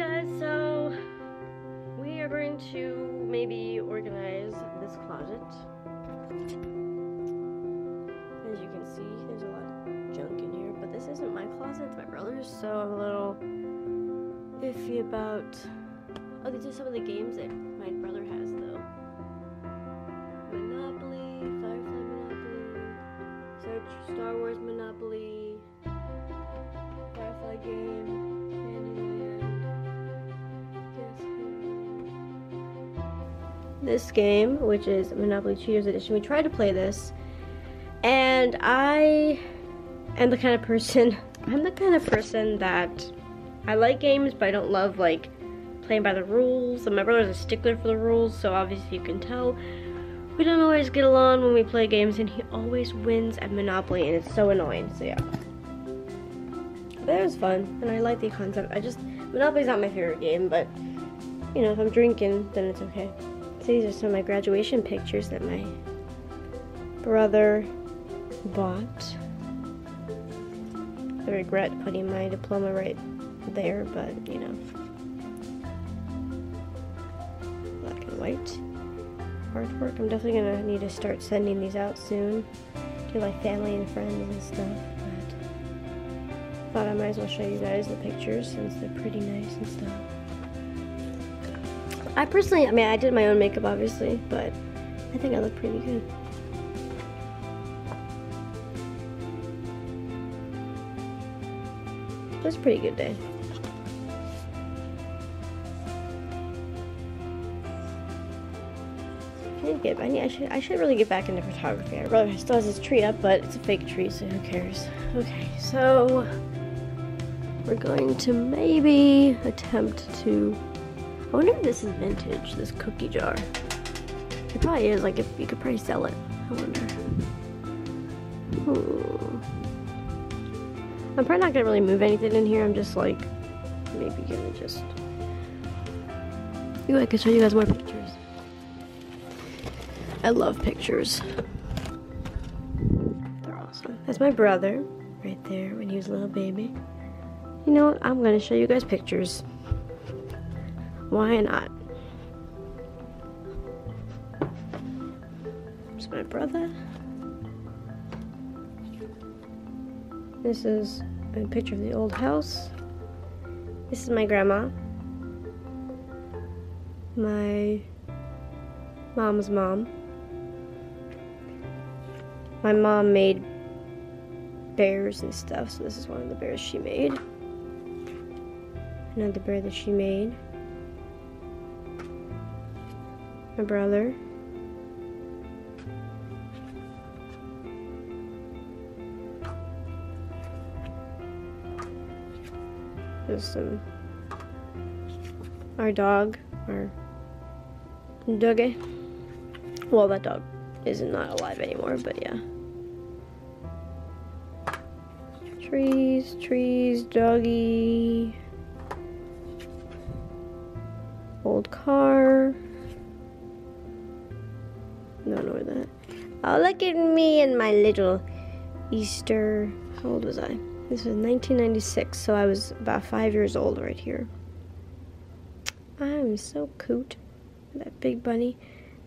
guys, so we are going to maybe organize this closet. As you can see, there's a lot of junk in here, but this isn't my closet, it's my brother's, so I'm a little iffy about... Oh, these are some of the games that my brother has, though. Monopoly, Firefly Monopoly, Star Wars Monopoly, Firefly game. this game, which is Monopoly Cheaters Edition. We tried to play this, and I am the kind of person, I'm the kind of person that I like games, but I don't love like playing by the rules. And my brother's a stickler for the rules, so obviously you can tell. We don't always get along when we play games, and he always wins at Monopoly, and it's so annoying, so yeah. But it was fun, and I like the concept. I just, Monopoly's not my favorite game, but, you know, if I'm drinking, then it's okay. These are some of my graduation pictures that my brother bought. I regret putting my diploma right there, but you know. Black and white artwork. I'm definitely gonna need to start sending these out soon to like family and friends and stuff. But thought I might as well show you guys the pictures since they're pretty nice and stuff. I personally, I mean, I did my own makeup, obviously, but I think I look pretty good. It was a pretty good day. I need to get. I need. I should. I should really get back into photography. I really still has this tree up, but it's a fake tree, so who cares? Okay, so we're going to maybe attempt to I wonder if this is vintage, this cookie jar. It probably is, like, if you could probably sell it. I wonder. Hmm. I'm probably not gonna really move anything in here, I'm just like, maybe gonna just... Ooh, I could show you guys more pictures. I love pictures. They're awesome. That's my brother, right there, when he was a little baby. You know what, I'm gonna show you guys pictures. Why not? It's my brother. This is a picture of the old house. This is my grandma. My mom's mom. My mom made bears and stuff, so this is one of the bears she made. Another bear that she made. my brother. There's um, our dog, our doggy. Well, that dog is not alive anymore, but yeah. Trees, trees, doggy. Old car no, that. Oh, look at me and my little Easter. How old was I? This was 1996, so I was about five years old right here. I'm so cute. That big bunny.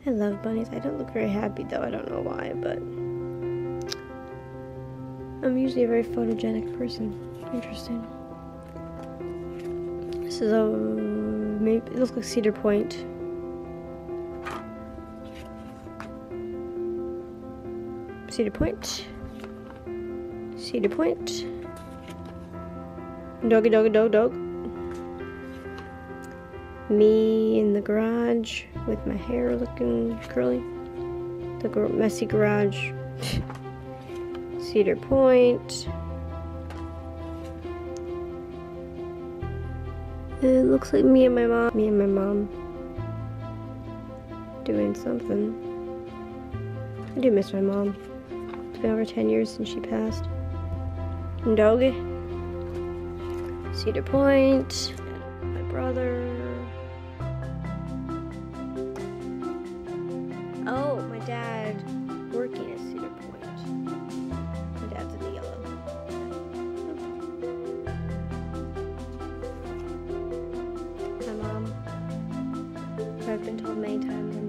I love bunnies. I don't look very happy though. I don't know why, but I'm usually a very photogenic person. Interesting. This is a maybe it looks like Cedar Point. Cedar Point. Cedar Point. Doggy, doggy, dog, dog. Me in the garage with my hair looking curly. The messy garage. Cedar Point. It looks like me and my mom. Me and my mom. Doing something. I do miss my mom been over 10 years since she passed. Doggy. Cedar Point. My brother. Oh, my dad working at Cedar Point. My dad's in the yellow. My mom. I've been told many times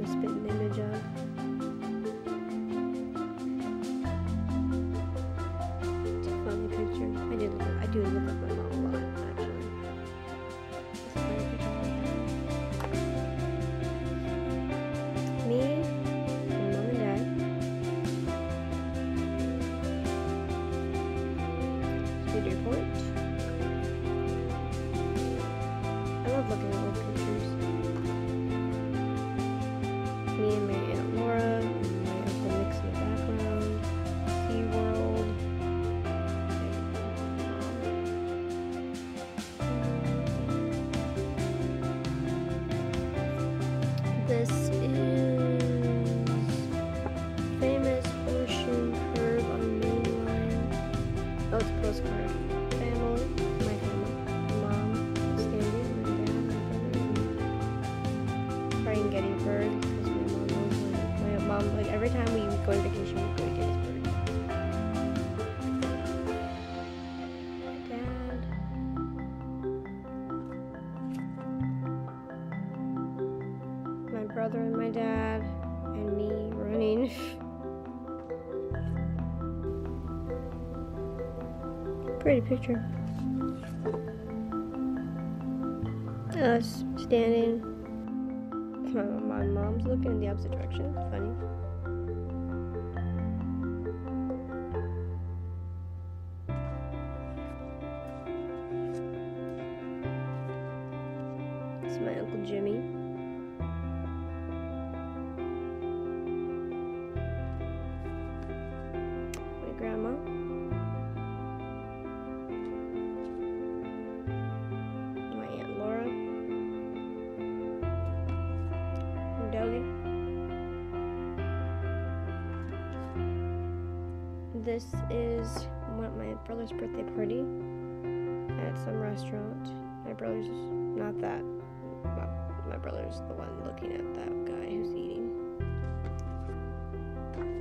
My brother and my dad and me running. Pretty picture. Us standing. My, mom's looking in the opposite direction. Funny. It's my Uncle Jimmy. This is my brother's birthday party at some restaurant. My brother's not that. My brother's the one looking at that guy who's eating.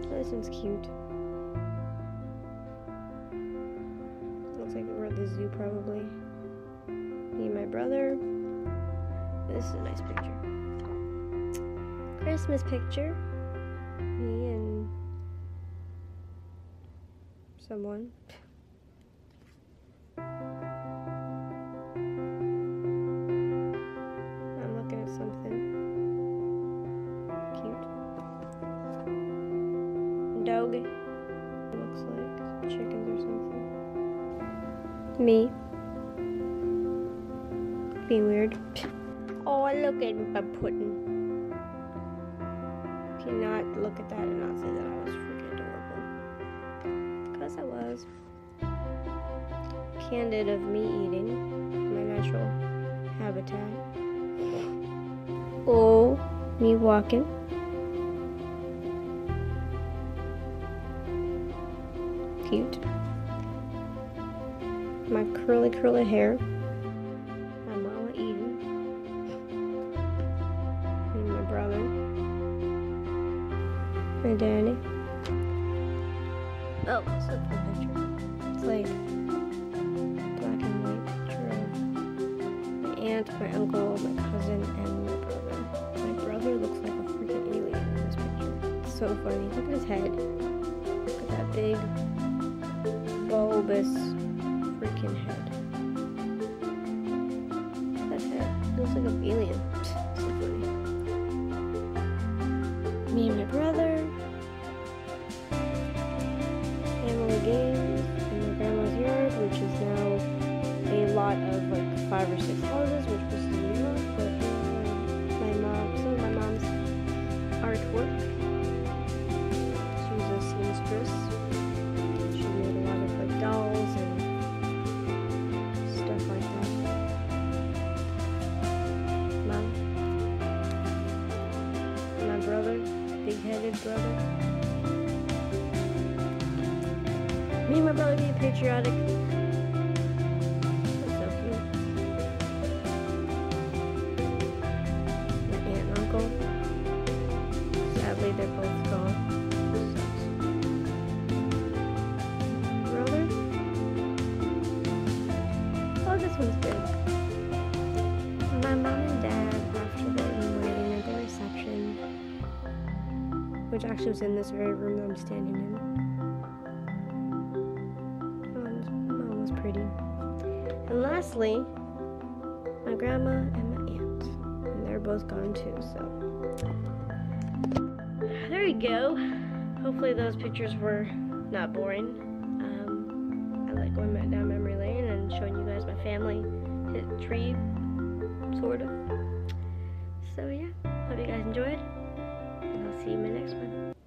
This one's cute. Looks like we're at the zoo probably. Me and my brother. This is a nice picture. Christmas picture. Someone. I'm looking at something cute. Dog. Looks like chickens or something. Me. Being weird. Oh, look at my pudding. Cannot look at that and not say that I was was. Candid of me eating. My natural habitat. Oh, me walking. Cute. My curly, curly hair. Oh, that's a picture. It's like black and white picture of my aunt, my uncle, my cousin, and my brother. My brother looks like a freaking alien in this picture. It's so funny. Look at his head. Look at that big, bulbous freaking head. That head. He looks like an alien. Brother. Me and my brother being patriotic. That's so cute. My aunt and uncle. Sadly, they're both gone. Brother. Oh, this one's good. Actually, was in this very room that I'm standing in. Mom was pretty. And lastly, my grandma and my aunt. And they're both gone too, so. There you go. Hopefully those pictures were not boring. Um, I like going back down memory lane and showing you guys my family tree, sort of. So yeah, hope you guys enjoyed. See you in my next one.